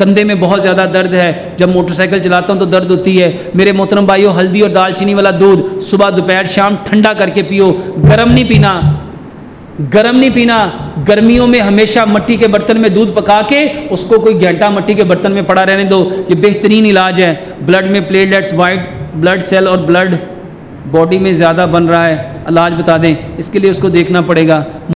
कंधे में बहुत ज़्यादा दर्द है। जब मोटरसाइकिल चलाता हूँ तो दर्द होती है। मेरे मोहतरम भाइयों, हल्दी और दालचीनी वाला दूध सुबह, दोपहर, शाम ठंडा करके पियो। गर्म नहीं पीना। गर्म नहीं पीना। गर्मियों में हमेशा मट्टी के बर्तन में दूध पका के उसको कोई घंटा मट्टी के बर्तन में पड़ा रहने दो। ये बेहतरीन इलाज है। ब्लड में प्लेटलेट्स वाइट ब्लड सेल और ब्लड बॉडी में ज़्यादा बन रहा है। इलाज बता दें। इसके लिए उसको देखना पड़ेगा।